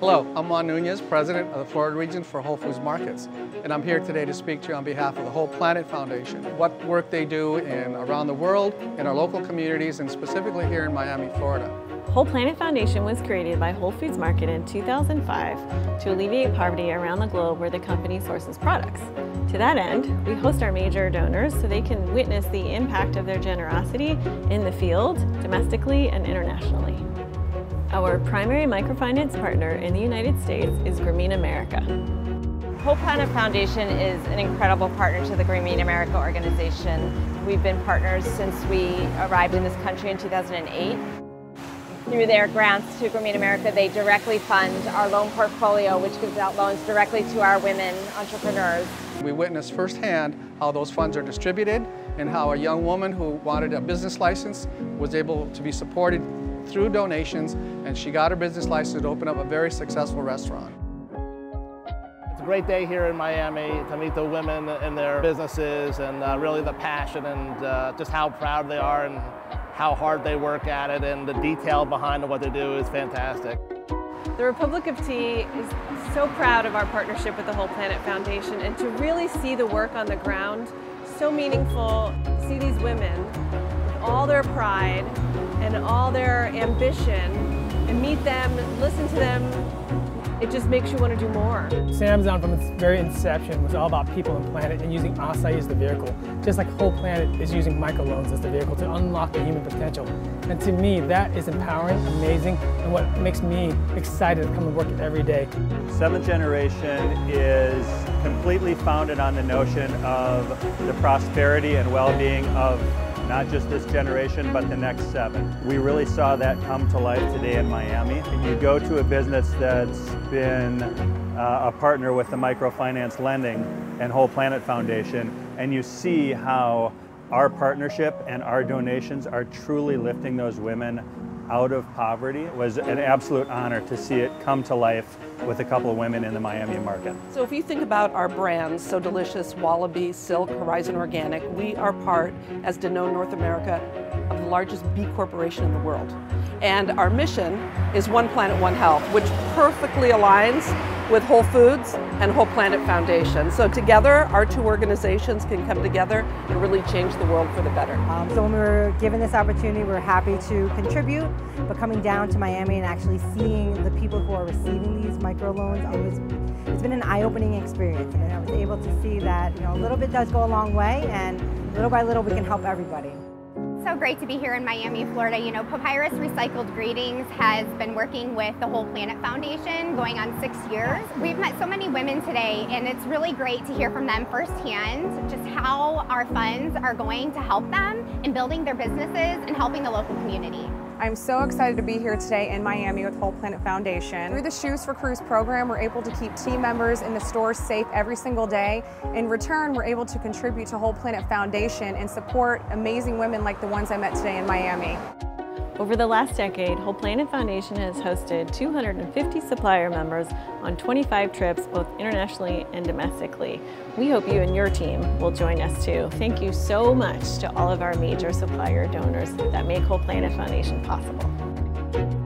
Hello, I'm Juan Nunez, President of the Florida region for Whole Foods Markets, and I'm here today to speak to you on behalf of the Whole Planet Foundation, what work they do in around the world, in our local communities, and specifically here in Miami, Florida. Whole Planet Foundation was created by Whole Foods Market in 2005 to alleviate poverty around the globe where the company sources products. To that end, we host our major donors so they can witness the impact of their generosity in the field, domestically and internationally. Our primary microfinance partner in the United States is Grameen America. Whole Planet Foundation is an incredible partner to the Grameen America organization. We've been partners since we arrived in this country in 2008. Through their grants to Grameen America, they directly fund our loan portfolio, which gives out loans directly to our women entrepreneurs. We witnessed firsthand how those funds are distributed and how a young woman who wanted a business license was able to be supported through donations, and she got her business license to open up a very successful restaurant. It's a great day here in Miami to meet the women and their businesses and uh, really the passion and uh, just how proud they are and how hard they work at it and the detail behind what they do is fantastic. The Republic of Tea is so proud of our partnership with the Whole Planet Foundation and to really see the work on the ground, so meaningful to see these women with all their pride and all their ambition and meet them, listen to them, it just makes you want to do more. Sambazon from its very inception was all about people and planet and using acai as the vehicle, just like Whole Planet is using microloans as the vehicle to unlock the human potential. And to me, that is empowering, amazing, and what makes me excited to come to work every day. Seventh generation is completely founded on the notion of the prosperity and well-being of not just this generation, but the next seven. We really saw that come to life today in Miami. You go to a business that's been uh, a partner with the Microfinance Lending and Whole Planet Foundation, and you see how our partnership and our donations are truly lifting those women out of poverty. It was an absolute honor to see it come to life with a couple of women in the Miami market. So if you think about our brands, So Delicious, Wallaby, Silk, Horizon Organic, we are part, as Danone North America, of the largest B corporation in the world. And our mission is One Planet, One Health, which perfectly aligns with Whole Foods and Whole Planet Foundation. So together, our two organizations can come together and really change the world for the better. Um, so when we were given this opportunity, we are happy to contribute, but coming down to Miami and actually seeing the people who are receiving these microloans, it was, it's been an eye-opening experience. And I was able to see that you know, a little bit does go a long way, and little by little we can help everybody so great to be here in Miami, Florida. You know, Papyrus Recycled Greetings has been working with the Whole Planet Foundation going on six years. We've met so many women today, and it's really great to hear from them firsthand just how our funds are going to help them in building their businesses and helping the local community. I'm so excited to be here today in Miami with Whole Planet Foundation. Through the Shoes for Crews program, we're able to keep team members in the stores safe every single day. In return, we're able to contribute to Whole Planet Foundation and support amazing women like the ones I met today in Miami. Over the last decade, Whole Planet Foundation has hosted 250 supplier members on 25 trips, both internationally and domestically. We hope you and your team will join us too. Thank you so much to all of our major supplier donors that make Whole Planet Foundation possible.